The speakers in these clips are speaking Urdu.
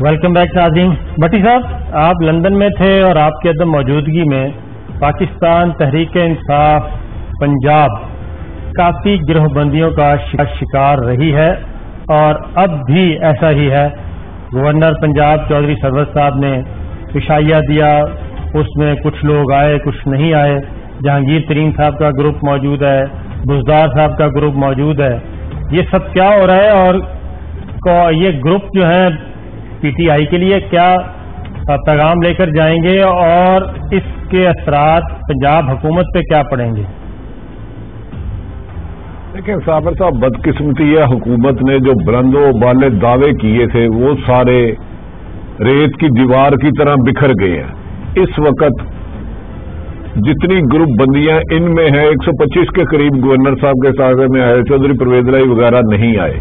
ویلکم بیک ناظرین بٹی صاحب آپ لندن میں تھے اور آپ کی عدم موجودگی میں پاکستان تحریک انصاف پنجاب کافی گروہ بندیوں کا شکار رہی ہے اور اب بھی ایسا ہی ہے۔ گورنر پنجاب چودھری سرور صاحب نے اشائیہ دیا، اس میں کچھ لوگ آئے، کچھ نہیں آئے۔ جہانگیر ترین صاحب کا گروپ موجود ہے، بزدار صاحب کا گروپ موجود ہے۔ یہ سب کیا ہو رہا ہے اور یہ گروپ جو ہے پی ٹی آئی کے لیے کیا پیغام لے کر جائیں گے اور اس کے اثرات پنجاب حکومت پہ کیا پڑیں گے؟ دیکھیں صابر صاحب، بدقسمتی ہے، حکومت نے جو برند و بالے دعوے کیے تھے، وہ سارے ریت کی دیوار کی طرح بکھر گئے ہیں۔ اس وقت جتنی گروپ بندیاں ان میں ہیں، ایک سو پچیس کے قریب گورنر صاحب کے ساتھ میں آئے، چودھری پرویز رائی وغیرہ نہیں آئے۔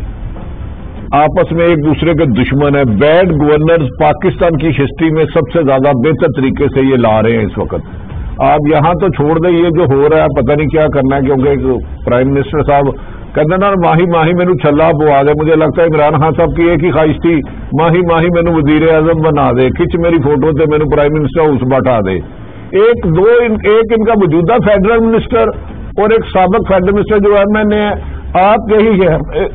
آپس میں ایک دوسرے کے دشمن ہیں۔ بیڈ گورنر پاکستان کی ہسٹری میں سب سے زیادہ بہتر طریقے سے یہ لا رہے ہیں اس وقت۔ آپ یہاں تو چھوڑ دیں، یہ جو ہو رہا ہے، پتہ نہیں کیا کرنا ہے، کیونکہ پرائم منسٹر صاحب کہتے نا، ماہی ماہی مینو چلا پوا دے مجھے لگتا ہے عمران خان صاحب کی ایک ہی خواہش تھی، ماہی ماہی مینو وزیر اعظم بنا دے کھچ میری فوٹو سے مینو پرائم منسٹر اس بٹا دے۔ ایک دو ایک ان کا موجودہ فیڈرل منسٹر اور ایک سابق فیڈرل منسٹر جو ایم این اے آپ یہی ہے۔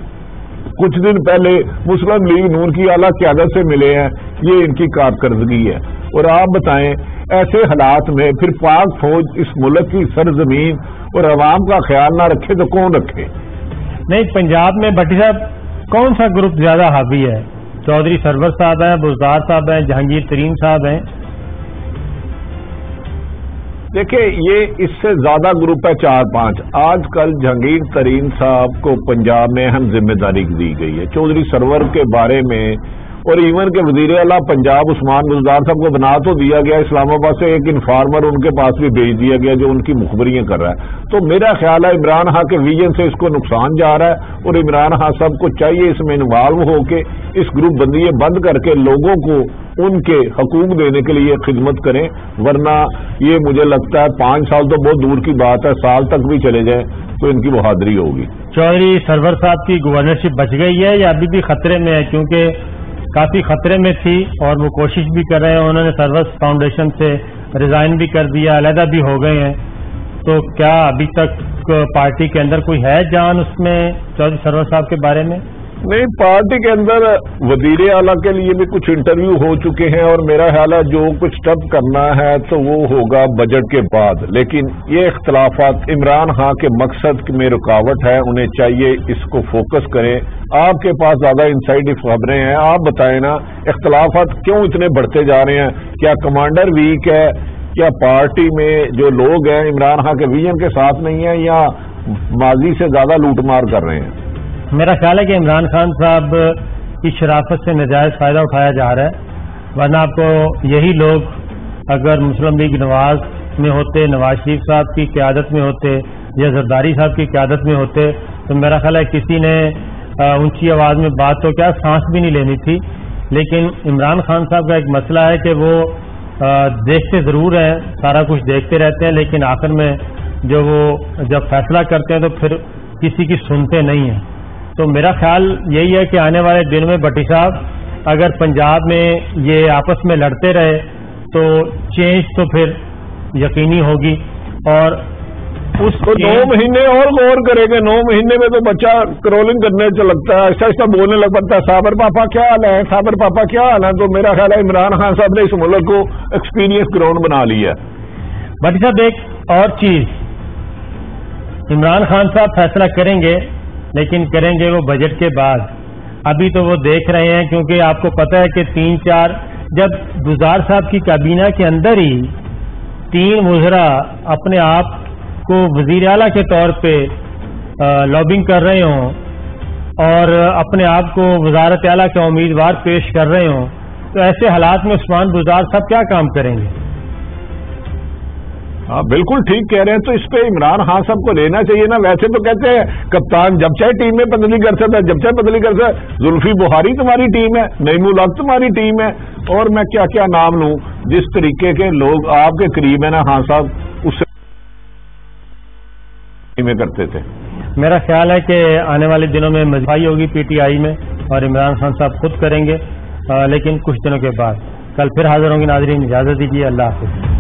کچھ دن پہلے مسلم لیگ نور کی اعلیٰ قیادت سے ملے ہیں، یہ ان کی کارکردگی ہے۔ اور آپ بتائیں، ایسے حالات میں پھر پاک فوج اس ملک کی سرزمین اور عوام کا خیال نہ رکھے تو کون رکھے؟ نہیں، پنجاب میں بٹی صاحب، کون سا گروپ زیادہ حاوی ہے؟ چودھری سرور صاحب ہیں، بزدار صاحب ہیں، جہانگیر ترین صاحب ہیں۔ دیکھیں یہ اس سے زیادہ گروپ ہے چار پانچ۔ آج کل جہانگیر ترین صاحب کو پنجاب میں اہم ذمہ داری دی گئی ہے۔ چودھری سرور کے بارے میں اور ایون کے وزیر اعلیٰ پنجاب عثمان گلزار صاحب کو بنا تو دیا گیا اسلام آباد سے، ایک انفارمر ان کے پاس بھی بھیج دیا گیا جو ان کی مخبریاں کر رہا ہے۔ تو میرا خیال ہے عمران خان کے ویژن سے اس کو نقصان جا رہا ہے اور عمران خان صاحب کو چاہیے اس میں انوالو ہو کے اس گروپ بندی بند کر کے لوگوں کو ان کے حقوق دینے کے لیے خدمت کریں۔ ورنہ یہ مجھے لگتا ہے پانچ سال تو بہت دور کی بات ہے، سال تک بھی چلے جائیں تو ان کی بہادری ہوگی۔ چودھری سرور صاحب کی گورنرشپ بچ گئی ہے یا ابھی بھی خطرے میں ہے؟ کیونکہ کافی خطرے میں تھی اور وہ کوشش بھی کر رہے ہیں۔ انہوں نے سروس فاؤنڈیشن سے ریزائن بھی کر دیا، علیحدہ بھی ہو گئے ہیں۔ تو کیا ابھی تک پارٹی کے اندر کوئی ہے جان اس میں چودھری سرور صاحب کے بارے میں؟ نہیں، پارٹی کے اندر وزیر اعلیٰ کے لیے بھی کچھ انٹرویو ہو چکے ہیں اور میرا خیال ہے جو کچھ ٹب کرنا ہے تو وہ ہوگا بجٹ کے بعد۔ لیکن یہ اختلافات عمران خان کے مقصد میں رکاوٹ ہے، انہیں چاہیے اس کو فوکس کریں۔ آپ کے پاس زیادہ انسائڈ خبریں ہیں، آپ بتائیں نا، اختلافات کیوں اتنے بڑھتے جا رہے ہیں؟ کیا کمانڈر ویک ہے؟ یا پارٹی میں جو لوگ ہیں، عمران خان کے ویژن کے ساتھ نہیں ہیں یا ماضی سے زیادہ لوٹ مار کر رہے ہیں؟ میرا خیال ہے کہ عمران خان صاحب کی شرافت سے نجائز فائدہ اٹھایا جا رہا ہے۔ ورنہ آپ کو یہی لوگ اگر مسلم لیگ نواز میں ہوتے، نواز شریف صاحب کی قیادت میں ہوتے یا زرداری صاحب کی قیادت میں ہوتے، تو میرا خیال ہے کسی نے اونچی آواز میں بات تو کیا، سانس بھی نہیں لینی تھی۔ لیکن عمران خان صاحب کا ایک مسئلہ ہے کہ وہ دیکھتے ضرور ہیں، سارا کچھ دیکھتے رہتے ہیں، لیکن آخر میں جو وہ جب فیصلہ کرتے ہیں تو پھر کسی کی سنتے نہیں ہیں۔ تو میرا خیال یہی ہے کہ آنے والے دن میں بٹی صاحب اگر پنجاب میں یہ آپس میں لڑتے رہے تو چینج تو پھر یقینی ہوگی اور اس کو نو مہینے اور غور کریں گے نو مہینے میں تو بچہ کرولنگ کرنے سے لگتا ہے ایسا ایسا بولنے لگ پڑتا ہے سابر پاپا کیا حال ہے؟ سابر پاپا کیا حال ہے؟ تو میرا خیال ہے عمران خان صاحب نے اس ملک کو ایکسپیرینس گراؤنڈ بنا لیا بٹی صاحب ایک اور چیز عمران خان صاحب فیصلہ کریں گے لیکن کریں گے وہ بجٹ کے بعد۔ ابھی تو وہ دیکھ رہے ہیں کیونکہ آپ کو پتا ہے کہ تین چار، جب گزار صاحب کی کابینہ کے اندر ہی تین وزرا اپنے آپ کو وزیر اعلیٰ کے طور پہ لابنگ کر رہے ہوں اور اپنے آپ کو وزارت اعلیٰ کے امیدوار پیش کر رہے ہوں، تو ایسے حالات میں عثمان گزار صاحب کیا کام کریں گے؟ ہاں بالکل ٹھیک کہہ رہے ہیں۔ تو اس پہ عمران خان صاحب کو لینا چاہیے نا۔ ویسے تو کہتے ہیں، کپتان جب چاہے ٹیم میں بدلی کر سکتا ہے، جب چاہے بدلی کر سکتا زلفی بہاری تمہاری ٹیم ہے نئی الق تمہاری ٹیم ہے۔ اور میں کیا کیا نام لوں؟ جس طریقے کے لوگ آپ کے قریب ہیں نا خان صاحب، اس سے کرتے تھے۔ میرا خیال ہے کہ آنے والے دنوں میں مجبوری ہوگی پی ٹی آئی میں اور عمران خان صاحب خود کریں گے لیکن کچھ دنوں کے بعد۔ کل پھر حاضر ہوں گی ناظرین، اجازت دیجیے، اللہ حافظ۔